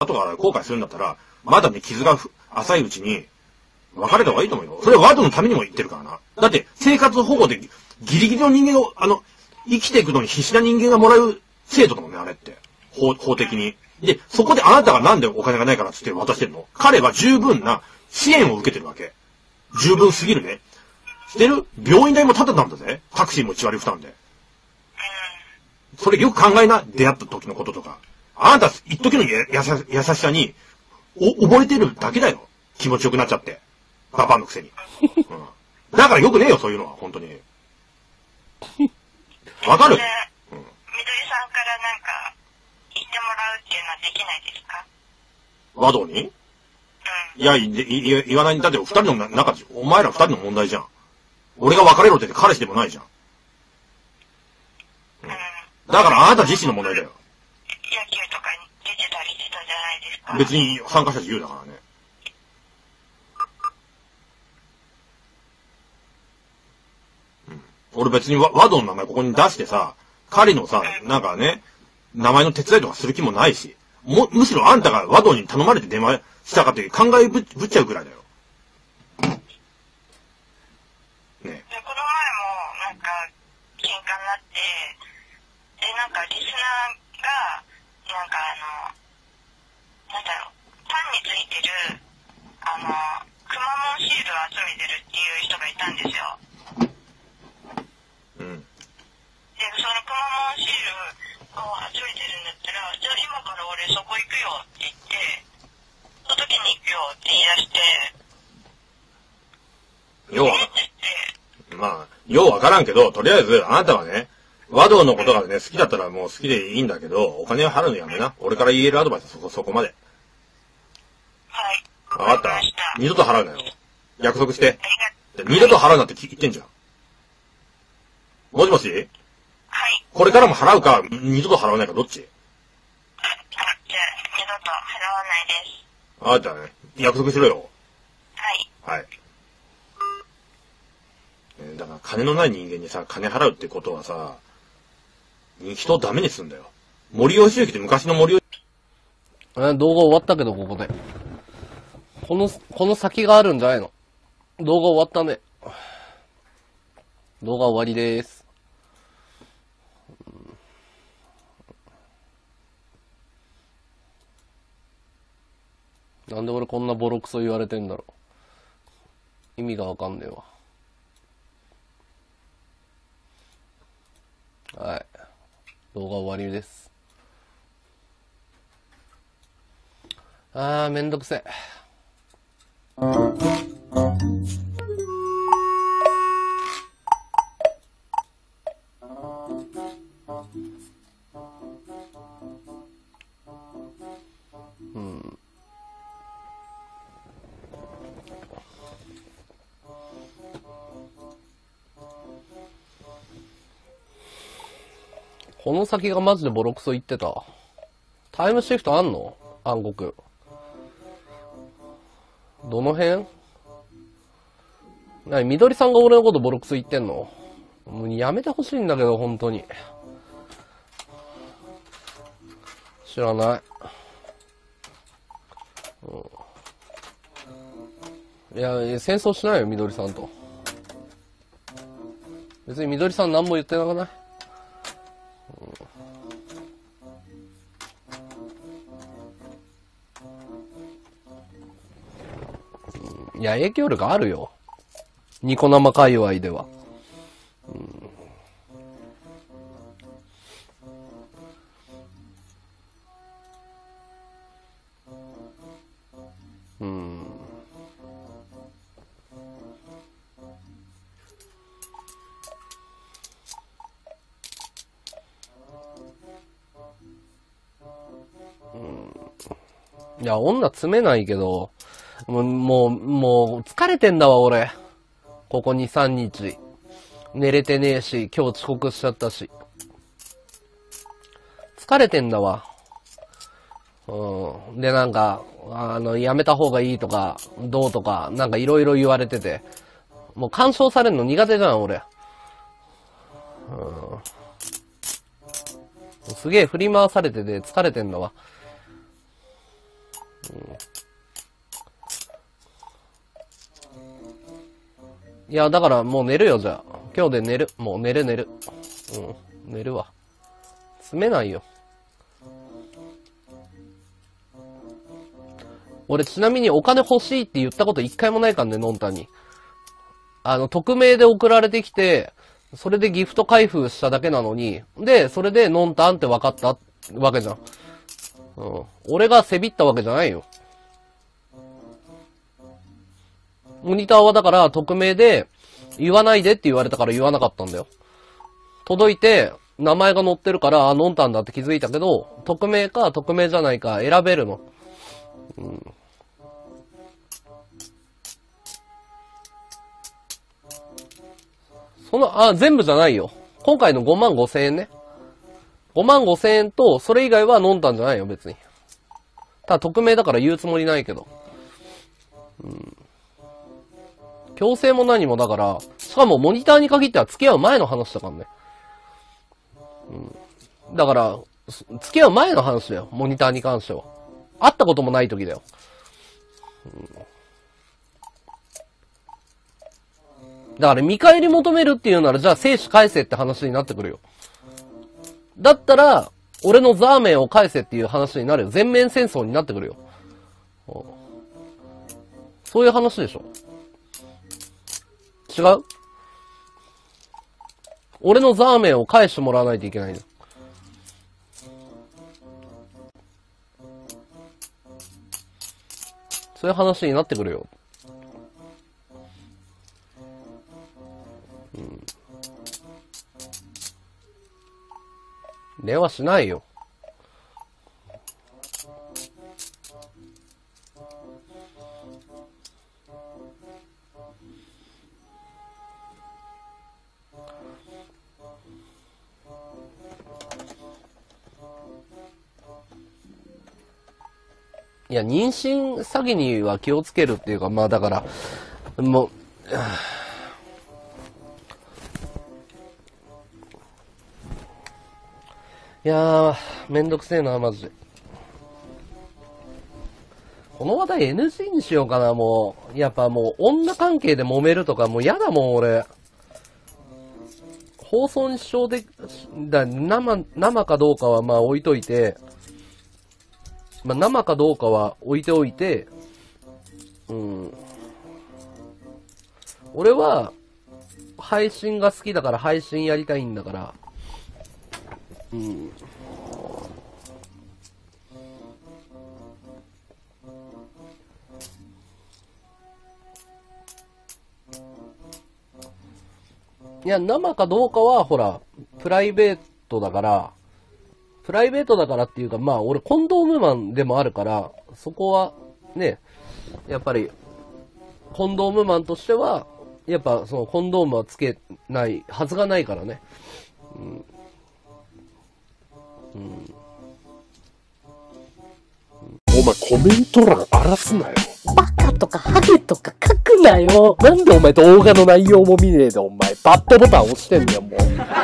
後から後悔するんだったら、まだね、傷が浅いうちに、別れた方がいいと思うよ。それはワードのためにも言ってるからな。だって、生活保護でギリギリの人間を、あの、生きていくのに必死な人間がもらう制度だもんね、あれって。法、法的に。で、そこであなたがなんでお金がないからつって渡してるの？彼は十分な支援を受けてるわけ。十分すぎるね。してる？病院代もタダなんだぜ。タクシーも1割負担で。それよく考えな、出会った時のこととか。あなた、一時のややさ優しさに、お、溺れてるだけだよ。気持ちよくなっちゃって。パパのくせに。うん、だからよくねえよ、そういうのは、本当に。わかる、うん、みどりさんからなんか、言ってもらうっていうのはできないですか？和道に？うん。いや、い、い、言わないんだって、二人の中で、お前ら二人の問題じゃん。俺が別れろって言って彼氏でもないじゃん。うん。だからあなた自身の問題だよ。野球とかに出てたりしてたじゃないですか。別に参加者自由だからね。俺別に和道の名前ここに出してさ、彼のさ、なんかね、名前の手伝いとかする気もないし、も、むしろあんたが和道に頼まれて電話したかって考えぶぶっちゃうくらいだよ。ね。で、このこの前も、なんか、喧嘩になって、で、なんかリスナーが、なんかあの、なんだろう、パンについてる、あの、くまモンシールを集めてるっていう人がいたんですよ。で、そのくまモンシールを集めてるんだったら、じゃあ今から俺そこ行くよって言って、その時に行くよって言い出して、要は、まあ、ようわからんけど、とりあえず、あなたはね、和道のことがね、好きだったらもう好きでいいんだけど、お金を払うのやめな。俺から言えるアドバイスはそこ、そこまで。はい。わかった？二度と払うなよ。約束して。二度と払うなって言ってんじゃん。もしもし？はい。これからも払うか、二度と払わないか、どっち？じゃあ、二度と払わないです。ああ、じゃあね、約束しろよ。はい。はい。だから、金のない人間にさ、金払うってことはさ、人をダメにすんだよ。森吉行って昔の森吉。え、動画終わったけど、ここで。この、この先があるんじゃないの？動画終わったね。動画終わりです。なんで俺こんなボロクソ言われてんだろう。意味がわかんねえわ。はい。動画終わりです。あー、めんどくせえ。この先がマジでボロクソ言ってた。タイムシフトあんの？暗黒。どの辺？なに、みどりさんが俺のことボロクソ言ってんの？もうやめてほしいんだけど、本当に。知らない。うん、いや、戦争しないよ、みどりさんと。別にみどりさん何も言ってなくない？いや、影響力あるよ。ニコ生界隈では。うん。うん。いや、女詰めないけど、もう、もう、もう疲れてんだわ、俺。ここ2、3日。寝れてねえし、今日遅刻しちゃったし。疲れてんだわ。うん。で、なんか、あの、やめた方がいいとか、どうとか、なんかいろいろ言われてて。もう干渉されるの苦手じゃん、俺。うん。すげえ振り回されてて疲れてんだわ。うん。いや、だからもう寝るよ、じゃあ。今日で寝る。もう寝る寝る。うん。寝るわ。詰めないよ。俺ちなみにお金欲しいって言ったこと一回もないからね、ノンタに。あの、匿名で送られてきて、それでギフト開封しただけなのに、で、それでノンタンって分かったわけじゃん。うん。俺がせびったわけじゃないよ。モニターはだから匿名で言わないでって言われたから言わなかったんだよ。届いて、名前が載ってるから、あ、ノンタンだって気づいたけど、匿名か匿名じゃないか選べるの。うん。その、あ、全部じゃないよ。今回の5万5千円ね。5万5千円と、それ以外は飲んだんじゃないよ、別に。ただ、匿名だから言うつもりないけど。うん。強制も何もだから、しかもモニターに限っては付き合う前の話だからね。うん。だから、付き合う前の話だよ、モニターに関しては。会ったこともない時だよ。うんだから見返り求めるっていうなら、じゃあ生死返せって話になってくるよ。だったら、俺のザーメンを返せっていう話になるよ。全面戦争になってくるよ。そういう話でしょ。違う？俺のザーメンを返してもらわないといけないの。そういう話になってくるよ。電話しないよ。いや、妊娠詐欺には気をつけるっていうか、まあだから、もう、いやー、めんどくせえな、マジで。この話題 NG にしようかな、もう。やっぱもう、女関係で揉めるとか、もう嫌だもん、俺。放送に支障で、だ生、生かどうかはまあ置いといて、まあ生かどうかは置いておいて、うん。俺は、配信が好きだから配信やりたいんだから、うん。いや、生かどうかは、ほら、プライベートだから、プライベートだからっていうか、まあ、俺、コンドームマンでもあるから、そこは、ね、やっぱり、コンドームマンとしては、やっぱ、その、コンドームはつけないはずがないからね。お前コメント欄荒らすなよ。バカとかハゲとか書くなよ。なんでお前動画の内容も見ねえでお前バッドボタン押してんだよもう。